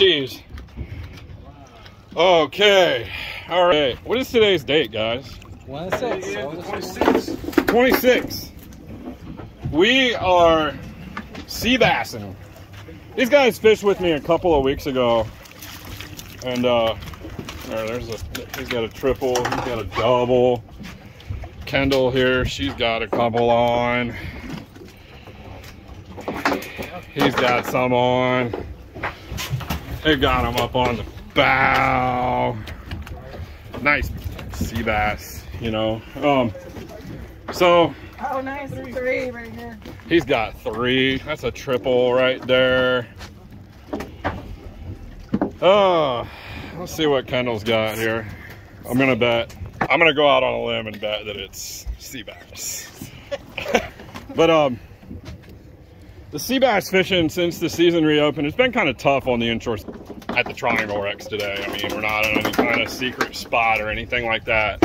Cheese. Okay. All right. What is today's date, guys? 26. 26. We are sea bassing. These guys fished with me a couple of weeks ago. And uh there, there's a he's got a triple, he's got a double. Kendall here, she's got a couple on. He's got some on. They got him up on the bow. Nice sea bass, you know. Um, so Oh, nice. Three right here. he's got three. That's a triple right there. Oh, let's see what Kendall's got here. I'm gonna bet. I'm gonna go out on a limb and bet that it's sea bass. but um, the sea bass fishing since the season reopened, it's been kind of tough on the inshore at the Triangle Wrecks today. I mean, we're not in any kind of secret spot or anything like that.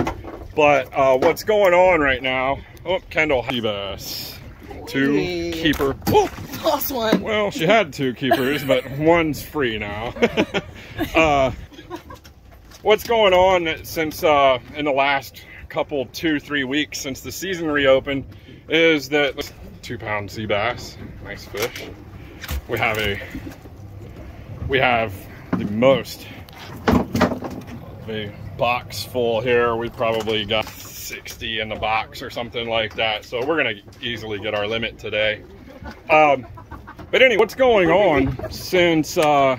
But uh, what's going on right now? Oh, Kendall sea bass, two Hey. keeper. Oh, Lost one. well, she had two keepers, but one's free now. uh, what's going on since uh, in the last couple, two, three weeks since the season reopened is that two pound sea bass, nice fish. We have a, we have the most, the box full here. We probably got 60 in the box or something like that. So we're gonna easily get our limit today. Um, but anyway, what's going on since uh,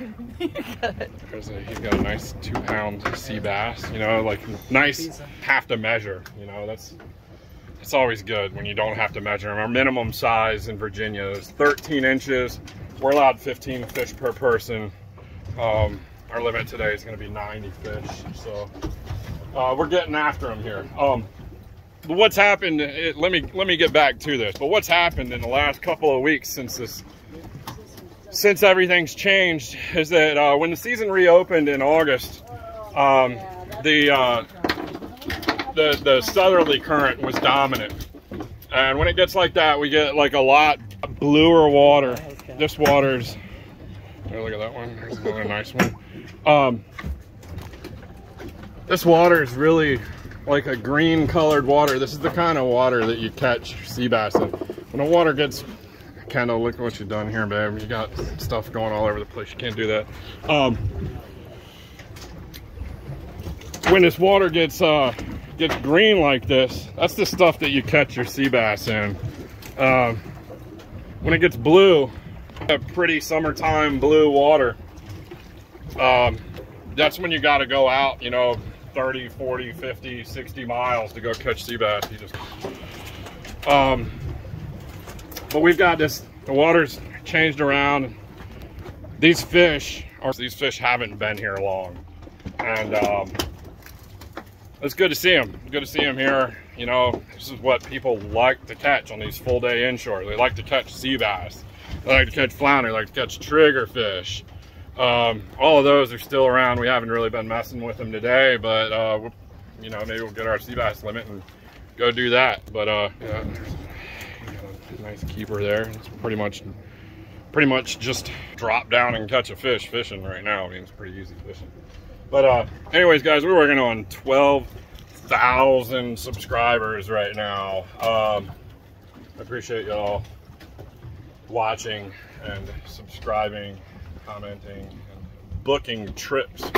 there's a, he's got a nice two pound sea bass, you know, like nice have to measure, you know, that's it's always good when you don't have to measure them. Our minimum size in Virginia is 13 inches. We're allowed 15 fish per person. Um, our limit today is going to be 90 fish, so uh, we're getting after them here. Um, what's happened? It, let me let me get back to this. But what's happened in the last couple of weeks since this since everything's changed is that uh, when the season reopened in August, um, the uh, the the southerly current was dominant, and when it gets like that, we get like a lot bluer water. This water's oh, look at that one. There's another nice one. Um, this water is really like a green colored water. This is the kind of water that you catch sea bass in. When the water gets Kendall, look at what you've done here, babe. You got stuff going all over the place. You can't do that. Um, when this water gets uh, gets green like this, that's the stuff that you catch your sea bass in. Um, when it gets blue, a pretty summertime blue water, um, that's when you got to go out, you know, 30, 40, 50, 60 miles to go catch sea bass. You just, um, but we've got this, the water's changed around. These fish, or these fish haven't been here long. And um, it's good to see them. Good to see them here. You know, this is what people like to catch on these full day inshore. They like to catch sea bass. They like to catch flounder. They like to catch triggerfish. Um, all of those are still around. We haven't really been messing with them today, but uh, we'll, you know, maybe we'll get our sea bass limit and go do that. But uh, yeah, nice keeper there. It's pretty much, pretty much just drop down and catch a fish fishing right now. I mean, it's pretty easy fishing. But uh, anyways, guys, we're working on 12,000 subscribers right now. Um, I appreciate y'all watching and subscribing, commenting, and booking trips.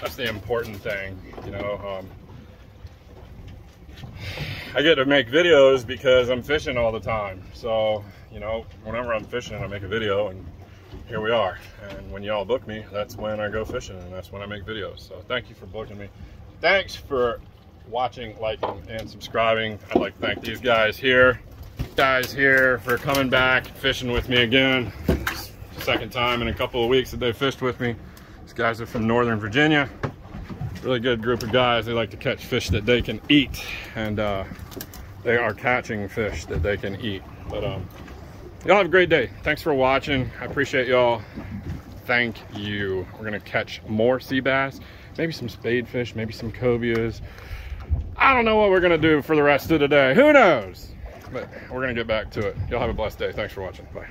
That's the important thing, you know. Um, I get to make videos because I'm fishing all the time. So, you know, whenever I'm fishing, I make a video and here we are. And when y'all book me, that's when I go fishing and that's when I make videos. So thank you for booking me. Thanks for watching, liking, and subscribing. I'd like to thank these guys here. Guys here for coming back, fishing with me again. Second time in a couple of weeks that they fished with me. These guys are from Northern Virginia. Really good group of guys. They like to catch fish that they can eat. And uh, they are catching fish that they can eat. But um, y'all have a great day. Thanks for watching. I appreciate y'all. Thank you. We're gonna catch more sea bass, maybe some spade fish, maybe some cobias. I don't know what we're gonna do for the rest of the day. Who knows? But we're gonna get back to it. Y'all have a blessed day. Thanks for watching. Bye.